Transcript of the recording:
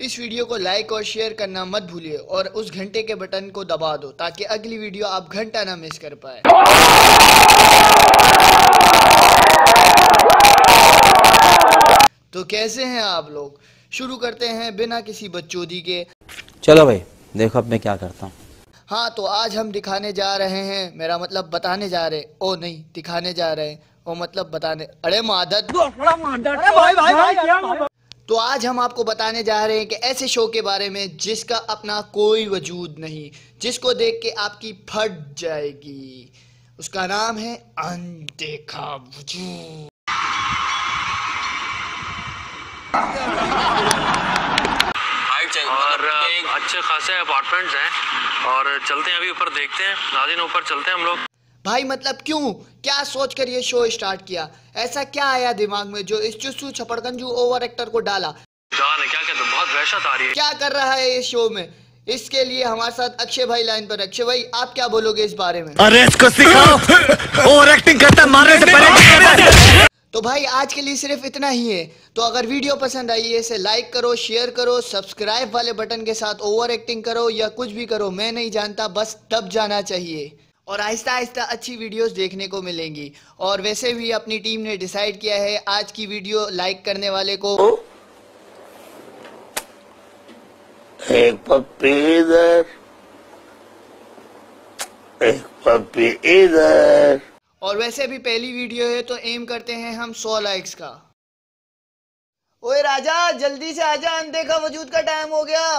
इस वीडियो को लाइक और शेयर करना मत भूलिए और उस घंटे के बटन को दबा दो ताकि अगली वीडियो आप घंटा ना मिस कर पाए। तो कैसे हैं आप लोग? शुरू करते हैं बिना किसी बच्चोदी के। चलो भाई देखो अब मैं क्या करता हूँ। हाँ तो आज हम दिखाने जा रहे हैं मेरा मतलब बताने जा रहे। ओ नहीं दिखाने जा रहे हैं। ओ मतलब बताने। अरे मादत? तो आज हम आपको बताने जा रहे हैं कि ऐसे शो के बारे में जिसका अपना कोई वजूद नहीं जिसको देख के आपकी फट जाएगी। उसका नाम है अनदेखा वजूद। और अच्छे खासे अपार्टमेंट्स हैं। और चलते हैं अभी ऊपर देखते हैं। नाजिन ऊपर चलते हैं हम लोग। भाई मतलब क्यों? क्या सोचकर ये शो स्टार्ट किया? ऐसा क्या आया दिमाग में जो इस चुस्सू छपड़कंजू ओवर एक्टर को डाला? है क्या कहते बहुत वहशत आ रही है क्या कर रहा है इस शो में? इसके लिए हमारे साथ अक्षय भाई लाइन पर अक्षय भाई आप क्या बोलोगे इस बारे में? अरे इसको सिखाओ। ओवर एक्टिंग करता मारने से पहले तो भाई आज के लिए सिर्फ़ इतना ही है। तो अगर वीडियो पसंद आई है इसे लाइक करो शेयर करो सब्सक्राइब वाले बटन के साथ ओवर एक्टिंग करो या कुछ भी करो मैं नहीं जानता बस दब जाना चाहिए। और आहिस्ता आहिस्ता अच्छी वीडियोस देखने को मिलेंगी। और वैसे भी अपनी टीम ने डिसाइड किया है आज की वीडियो लाइक करने वाले को एक पप्पी इधर। एक पप्पी इधर। और वैसे भी पहली वीडियो है तो एम करते हैं हम 100 लाइक्स का। ओए राजा जल्दी से आजा अनदेखा वजूद का टाइम हो गया।